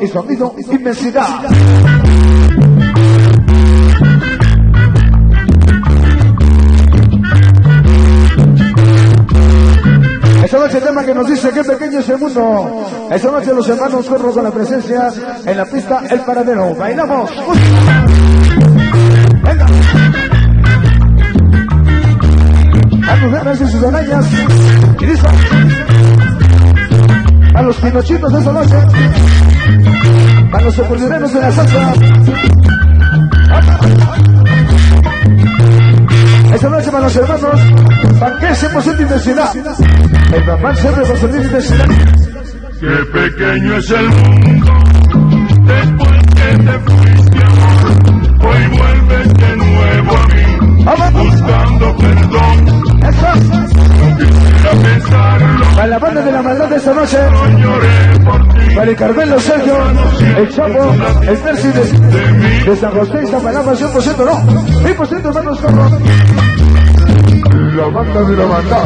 y amigo Inmensidad. Esta noche el tema que nos dice qué pequeño es el mundo. Esta noche los hermanos corro con la presencia en la pista El Paradero. Bailamos. Venga. Los ganas y sus arañas. Los pinochitos esta noche. A los sepultureros de la salsa. Esta noche para los hermanos, ¿para qué se posee diversidad? El papá siempre posee diversidad. Qué pequeño es el mundo, después que te fuiste amor, hoy vuelves buscando perdón, ¡Eso! no quisiera pensarlo, Para la banda de la maldad de esta noche, no lloré por ti, para el Carmelo Sergio, el Chapo, el Percy de, de San José y San Palabra, 100% no, 100% hermanos corro. La banda de la banda.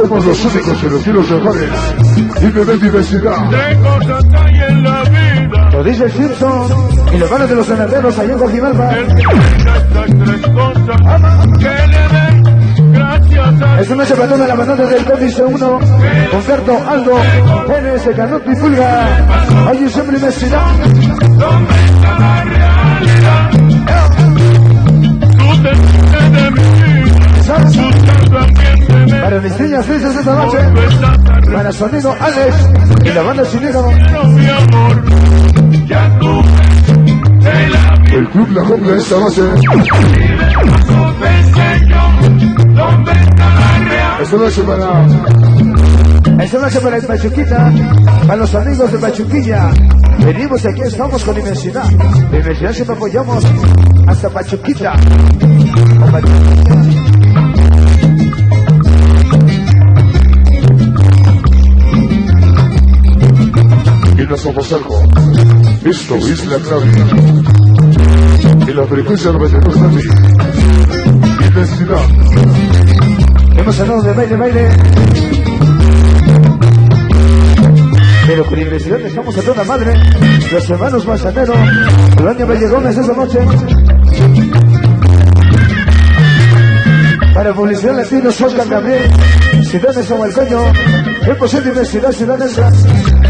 Somos los únicos, sí los mejores. Y bebé diversidad. de en la vida, Lo dice Simpson y los manos de los ganaderos allá en Cojimalpa. el que tenga estas tres cosas, que le den gracias a Esta noche para toda la banda del Códice 1, Humberto, Aldo, NS, Canuto y Pulga. Hay siempre diversidad. ¿Dónde está la realidad? Tú te de quien tener. Para mis niñas felices esta noche, para su Alex y la banda vida El club La Jungla esta noche. Esta noche para Esta noche para el Pachuquita, para los amigos de Pachuquilla. Venimos aquí, estamos con Inmensidad. De Inmensidad siempre apoyamos hasta Pachuquita. O Pachuquilla. y no somos algo. Esto es la clave. Y la frecuencia 92 de Intensidad. Hemos hablado de baile, baile. Pero con Inmensidad estamos a toda madre. Los hermanos Manzanero, Bolaño Bellegones esa noche. Para publicidad latinos, Oscar Gabriel, Ciudad San Marcoño, 100% Inmensidad, Ciudad Negra.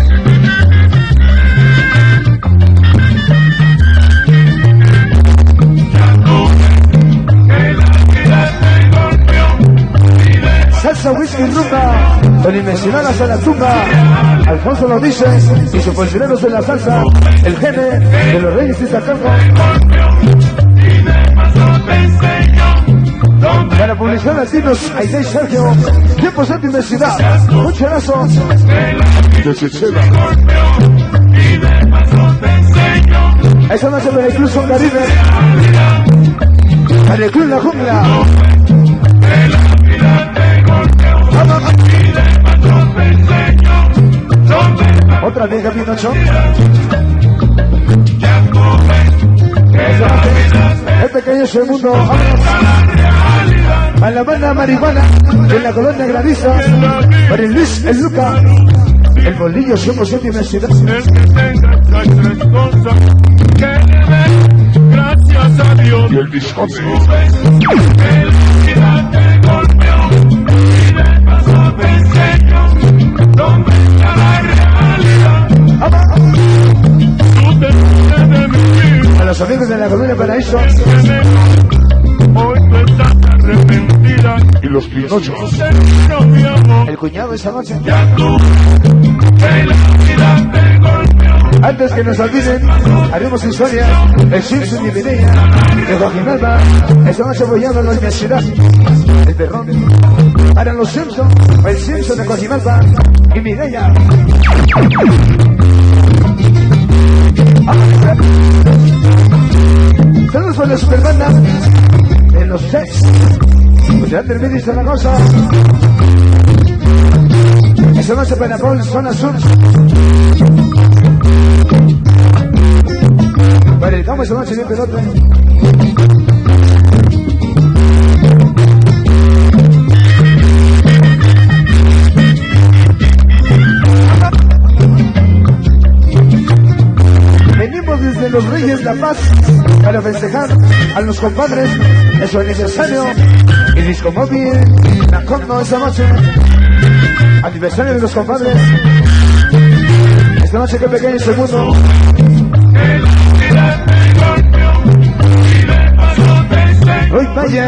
Inmensidad hasta la tumba. Alfonso lo dice, y sus funcionarios de la salsa, el gene de los reyes y de. ¿Dónde Para publicidad latinos, Aide Sergio, 100% Inmensidad. Mucho abrazo. De Chichela. y de paso te enseñó. Esa noche el Club Son Caribe. El Club La Jungla. Te El pequeño es el mundo. A la banda marihuana en la colonia Gradiza. Para el Luis, el Luca. El bolillo 100% Inmensidad. El que tenga tres cosas, que le dé gracias a Dios. Y el biscote. Los amigos de la colonia Paraíso. hoy tú estás arrepentida. Y los pinochos. El cuñado esa noche. ya tú, que la vida te golpeó. Antes que nos olviden, haremos historia. El Simpson y Mireia. De Guajinalba. Esta noche apoyando la universidad. El perrón. Para los Simpson. El Simpson de Guajinalba. Y Mireia. Saludos para la superbanda. De los sex. Pues ya termina esta la cosa. Esta noche para Paul, zona sur. Como esa noche bien pelota. Venimos desde los Reyes La Paz para festejar a los compadres en su aniversario y Disco Móvil, la esa noche. Aniversario de los compadres. Esta noche que pequeño segundo. Roy Valle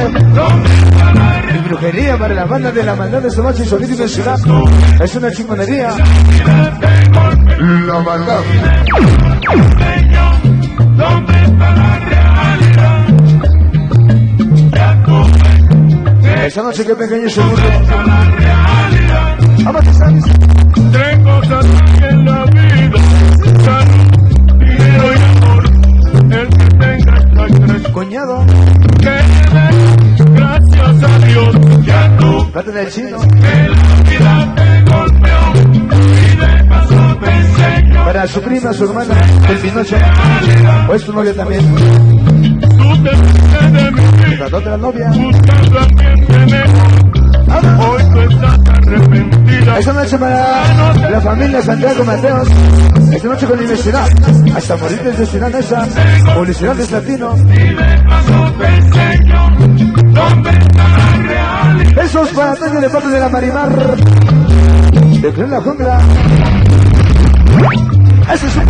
y brujería para la banda de la maldad de esta noche y densidad. Es una chingonería. La maldad. Esta noche que pequeño la realidad. Vamos a Sanz. Tres cosas en la vida: salud, dinero y amor. El que tenga estas tres Cuñado, que dé gracias a Dios. Ya tú plata del chino. que la vida te golpeó y de paso te enseñó. Para su prima, su hermana, el Pinocho. O es tu novia también. Tú te de mí La otra novia. buscando ambiente mejor. Esta noche para la familia Santiago Mateos. Esta noche con universidad. Hasta morir desde Ciudad esa. Publicidad de Latino. Besos para Toño de parte de la Marimar. De La Jungla. Ese es un.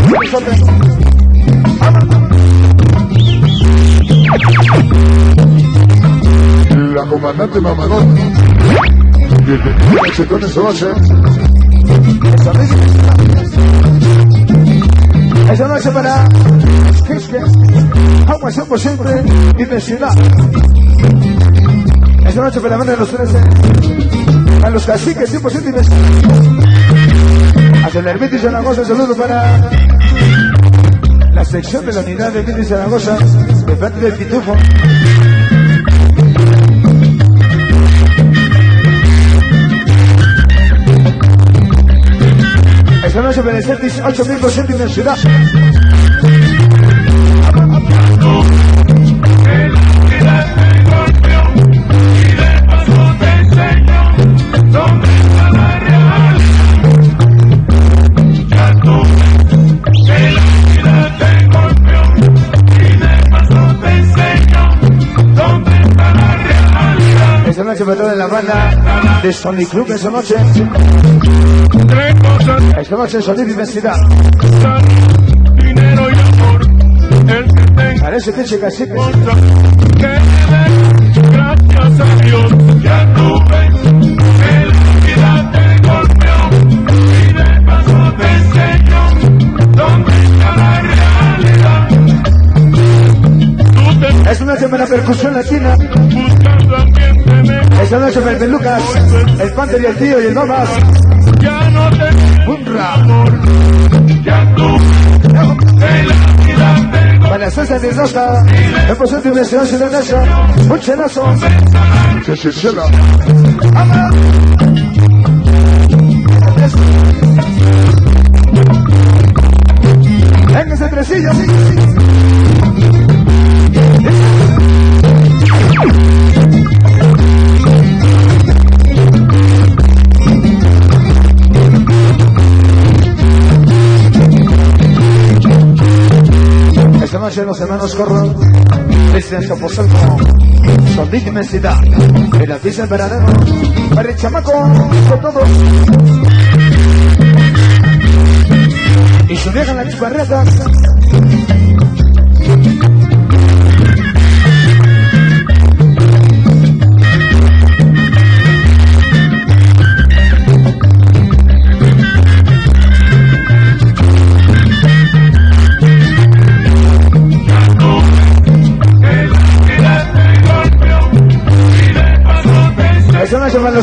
La comandante Mamadón. Se con esa noche. Esa noche. Esa noche para. Agua 100% diversidad. Esa noche para la banda de los 13. A los caciques 100% diversidad. Hacia el Hermiti Zaragoza, saludo para la sección de la unidad de Hermiti Zaragoza, de parte del Pitufo. Esta noche Celtics 8000% intensidad. Que de Sony Club esa noche. Esta noche Diversidad. El que tenga Parece que chica cosa que le dé gracias a Dios. Ya que la vida te golpeó y de paso te enseñó dónde está la realidad. Es una semana percusión latina. Esta noche para el Pelucas, el Panther y el tío y el Nomas. ya no te Unra. amor. Ya tú que la vida te Para César de Rosa, el proceso de investigación ciudadana. Un chenazo. Que se cela. En Noche los hermanos corran desde el Soposalco. Son de inmensidad. En la pieza del veranero. Para el chamaco, con todos. Y su vieja en las barretas.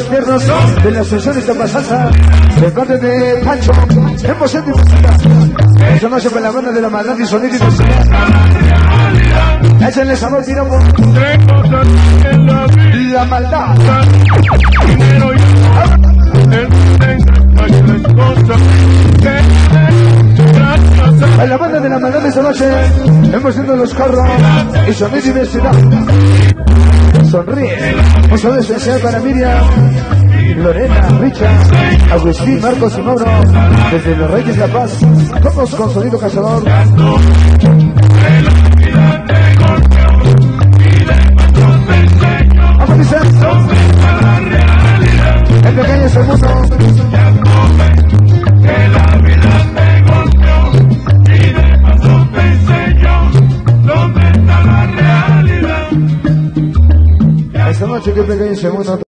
Piernos de la asociación de Zapasasa, de parte de Pancho, en posesión de música. Esta noche para la banda de la maldad y sonido y música. Échenle sabor, tiramos en la maldad. y gracias A la banda de la maldad de esta noche, hemos ido los carros y sonríe diversidad. Sonríe. Un saludo especial para Miriam, Lorena, Richard, Agustín, Marcos y Mauro, desde los Reyes de la Paz, todos con sonido cazador. Dónde está la